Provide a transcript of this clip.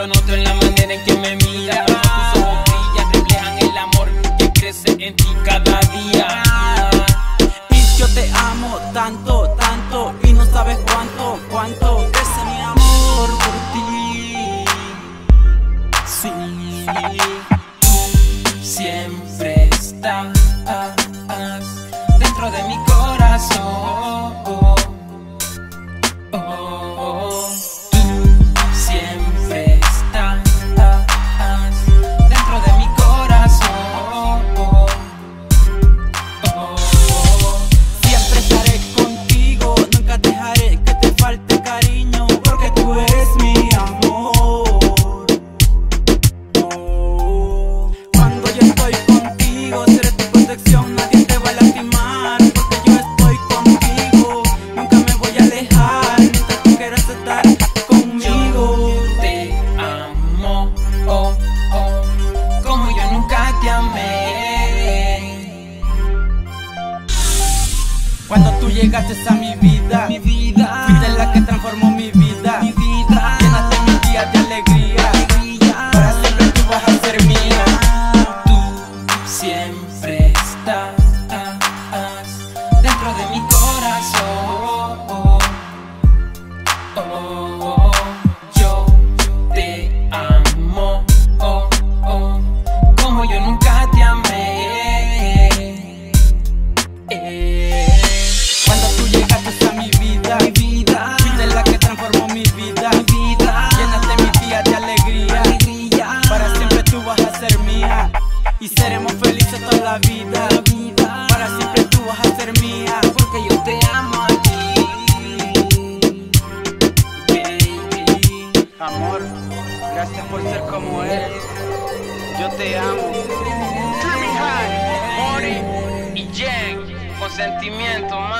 lo noto en la manera en que me mira. Tus ojos brillan, reflejan el amor que crece en ti cada día. Y yo te amo tanto, tanto, y no sabes cuánto, cuánto. Chega dessa minha vida, minha vida. Amor, gracias por ser como eres. Yo te amo. Dreaming High, Mori y Jack, con sentimiento, man.